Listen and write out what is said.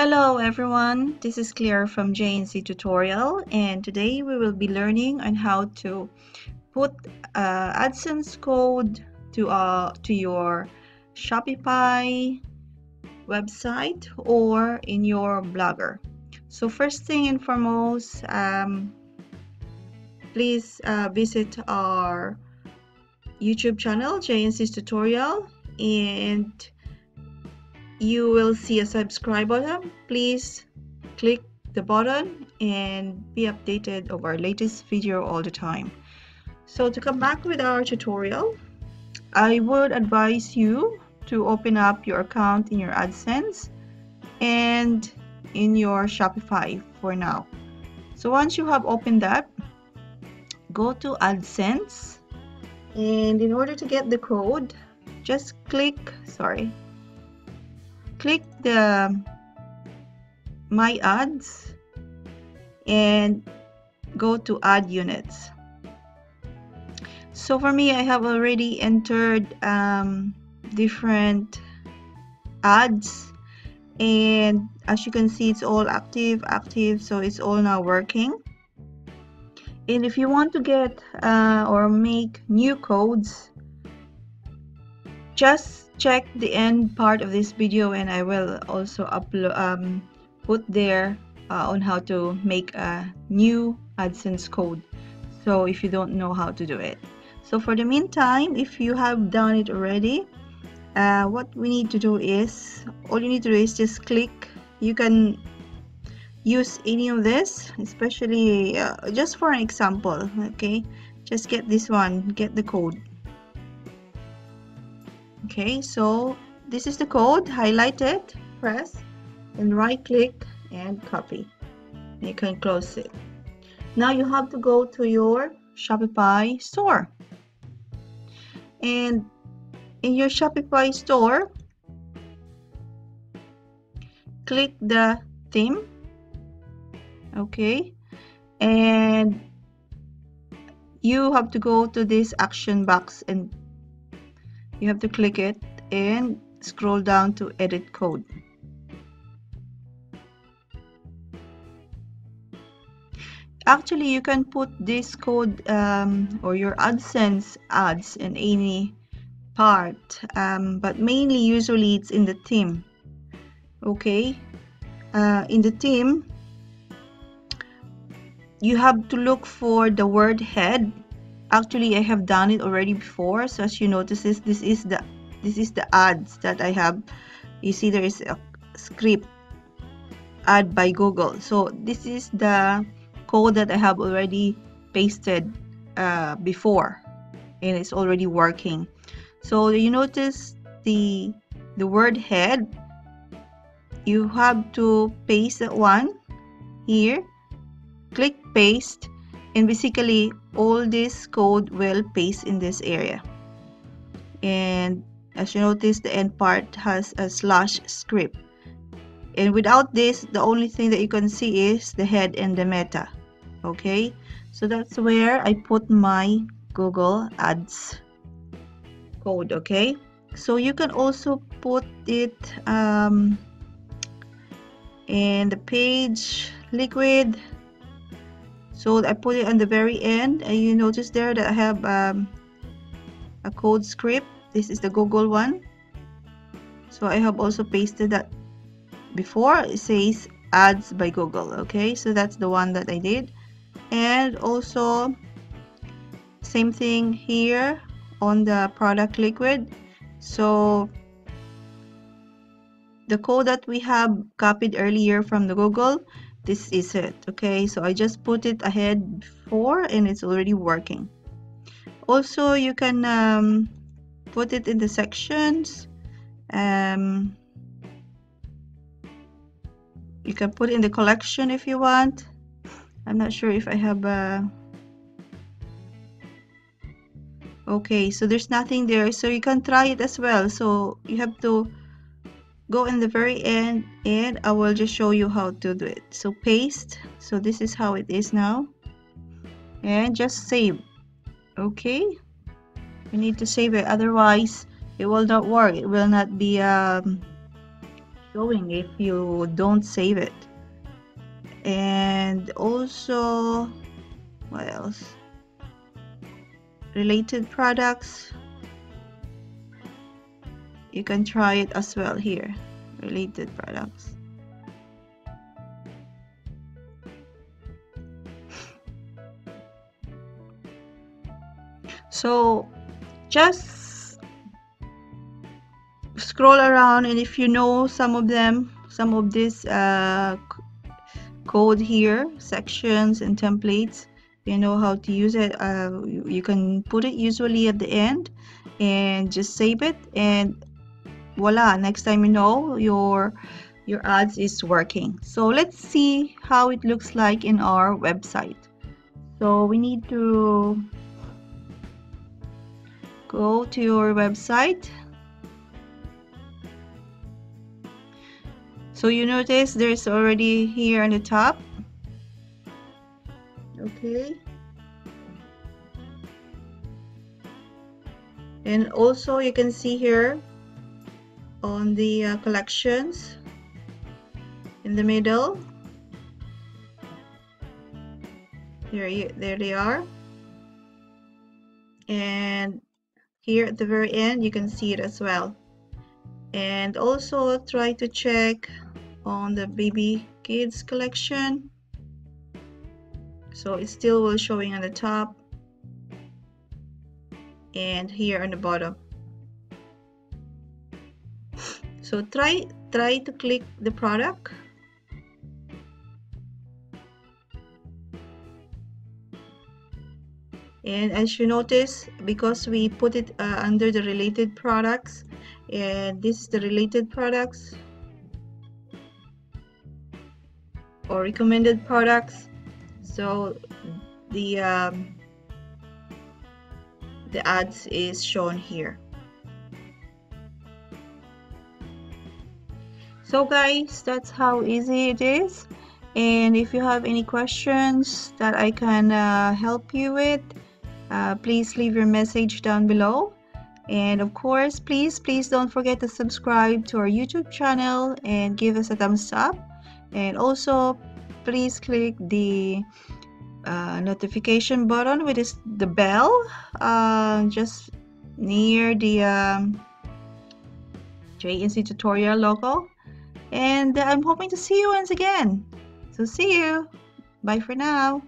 Hello everyone, this is Claire from JNC Tutorial and today we will be learning on how to put uh, AdSense code to, uh, to your Shopify website or in your Blogger. So first thing and foremost, um, please uh, visit our YouTube channel, JNC's Tutorial and you will see a subscribe button. Please click the button and be updated of our latest video all the time. So to come back with our tutorial I would advise you to open up your account in your AdSense and in your Shopify for now. So once you have opened that go to AdSense. And in order to get the code just click sorry click the my ads and go to add units. So for me I have already entered um, different ads. And as you can see it's all active active so it's all now working. And if you want to get uh, or make new codes just check the end part of this video and I will also upload um, put there uh, on how to make a new AdSense code. So if you don't know how to do it. So for the meantime if you have done it already uh, what we need to do is all you need to do is just click. You can use any of this especially uh, just for an example okay? Just get this one get the code okay so this is the code highlight it press and right click and copy. You can close it. Now you have to go to your Shopify store. And in your Shopify store click the theme. Okay and you have to go to this action box and you have to click it and scroll down to edit code. Actually you can put this code um, or your AdSense ads in any part um, but mainly usually it's in the theme. Okay? Uh, in the theme you have to look for the word head actually I have done it already before. So as you notice this this is the this is the ads that I have. You see there is a script ad by Google. So this is the code that I have already pasted uh, before and it's already working. So you notice the the word head. You have to paste that one here. Click paste and basically all this code will paste in this area. And as you notice the end part has a slash script. And without this the only thing that you can see is the head and the meta. Okay? So that's where I put my Google Ads code okay? So you can also put it um, in the page liquid so I put it on the very end and you notice there that I have um, a code script. This is the Google one. So I have also pasted that before. It says ads by Google okay? So that's the one that I did. And also same thing here on the product liquid. So the code that we have copied earlier from the Google this is it okay? So I just put it ahead before and it's already working. Also you can um, put it in the sections. Um, you can put in the collection if you want. I'm not sure if I have a okay so there's nothing there. So you can try it as well. So you have to go in the very end and I will just show you how to do it. So paste. So this is how it is now. And just save. Okay? You need to save it. Otherwise it will not work. It will not be um, showing if you don't save it. And also what else? Related products you can try it as well here related products. So just scroll around and if you know some of them some of this uh, code here sections and templates you know how to use it uh, you, you can put it usually at the end and just save it and voila next time you know your your ads is working. So let's see how it looks like in our website. So we need to go to your website. So you notice there's already here on the top. Okay. And also you can see here on the uh, collections in the middle. There, you, there they are. And here at the very end you can see it as well. And also try to check on the baby kids collection. So it still will showing on the top and here on the bottom so try try to click the product. And as you notice because we put it uh, under the related products and this is the related products or recommended products. So the um, the ads is shown here so guys that's how easy it is. And if you have any questions that I can uh, help you with uh, please leave your message down below. And of course please please don't forget to subscribe to our YouTube channel and give us a thumbs up. And also please click the uh, notification button with this, the bell uh, just near the um, JNC tutorial logo and uh, I'm hoping to see you once again. So see you. Bye for now